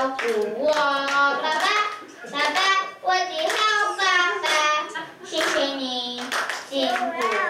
照顾我爸爸爸爸我的好爸爸谢谢你辛苦。